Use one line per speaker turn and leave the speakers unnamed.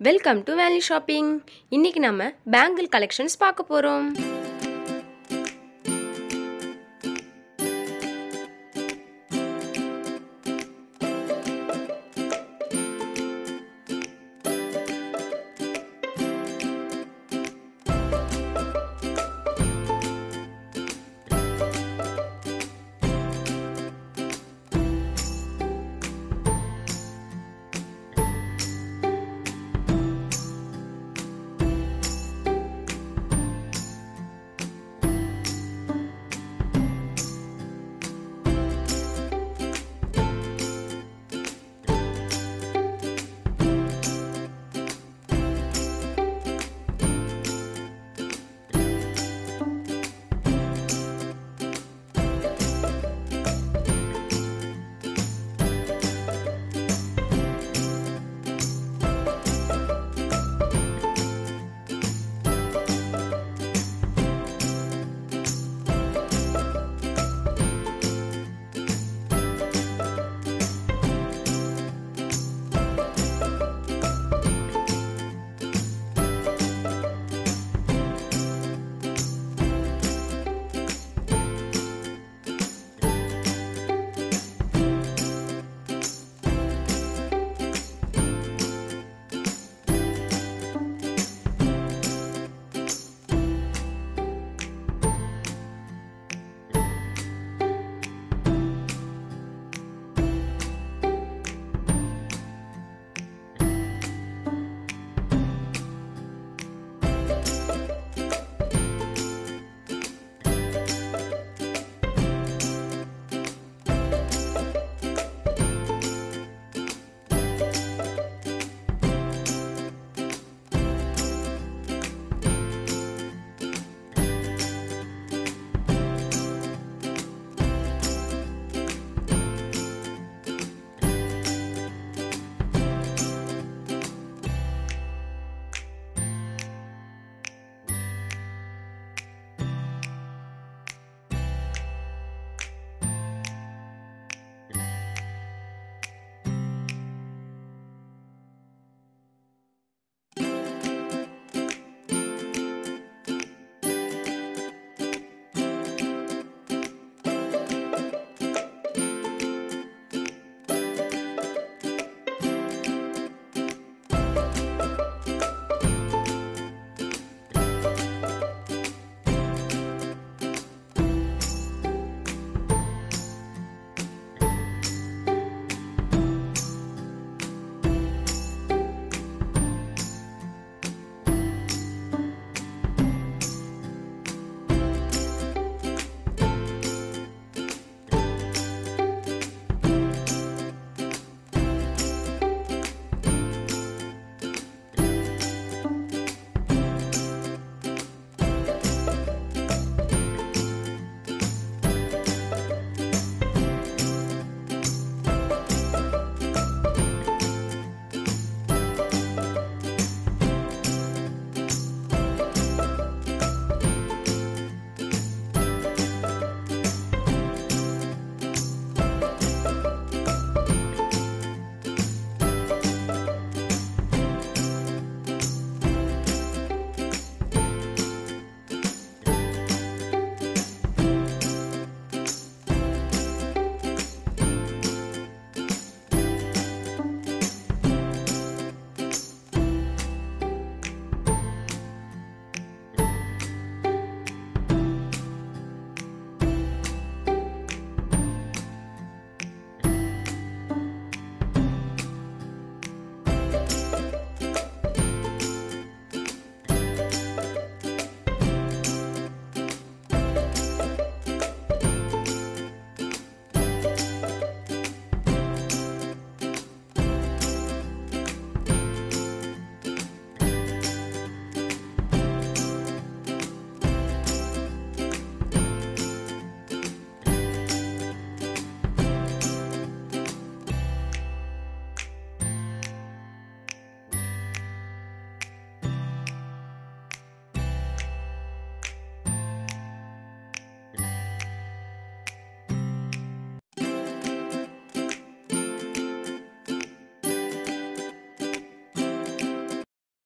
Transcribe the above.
welcome to வேலி shopping இன்னைக்கு நம்ம பேங்கிள் கலெக்ஷன்ஸ் பார்க்க போகிறோம்